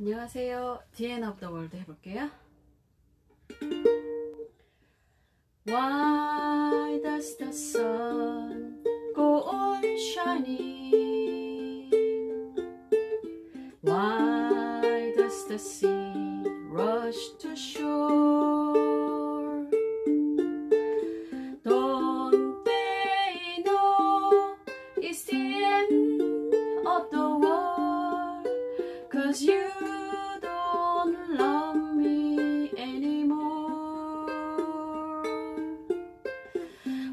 안녕하세요. DN of the World 해볼게요. Why does the sun go on shining? Why does the sea rush to shore? Don't they know it's the end of the world? Cause you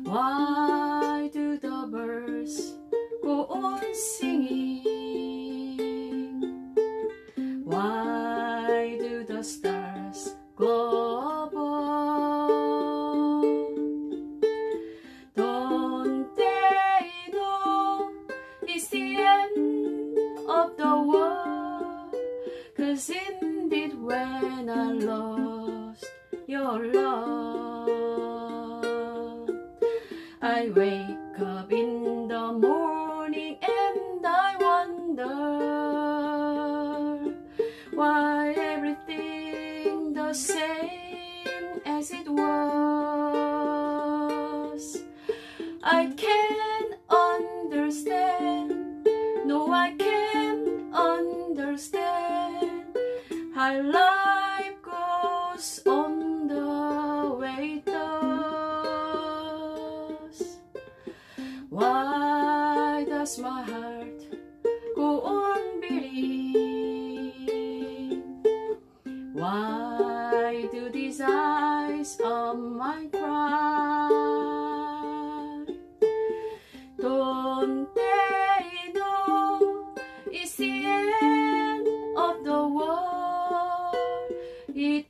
Why do the birds go on singing? Why do the stars glow above? Don't they know it's the end of the world? Cause indeed when I lost your love I wake up in the morning and I wonder why everything the same as it was. I can't understand, no, I can't understand how life my heart go on beating? Why do these eyes of mine cry? Don't they know it's the end of the world? It